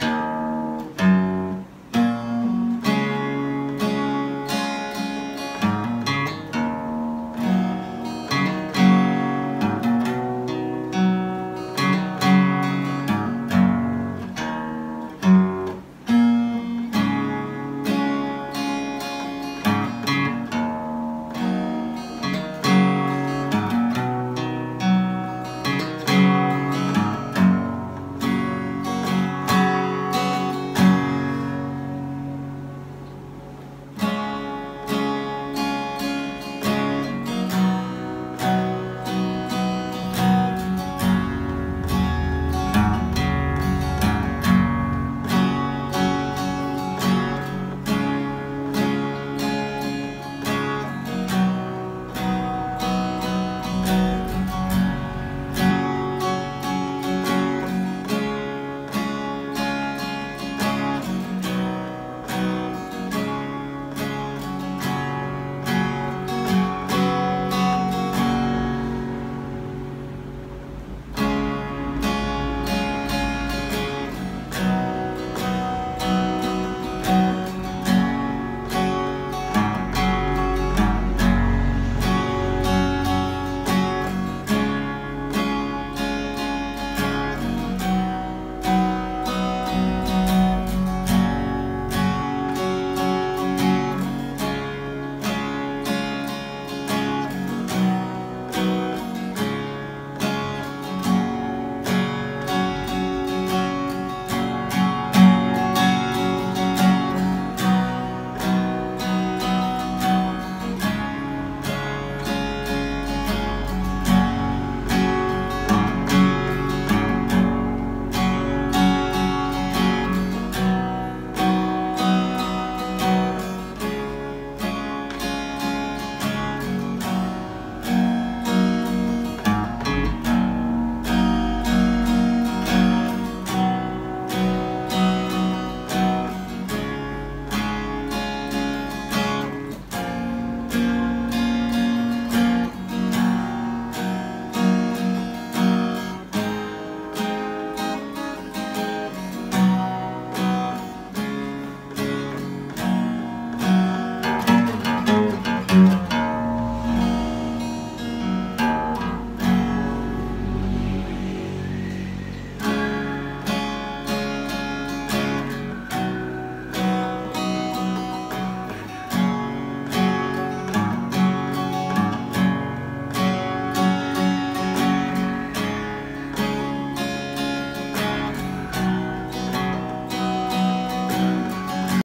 Yeah.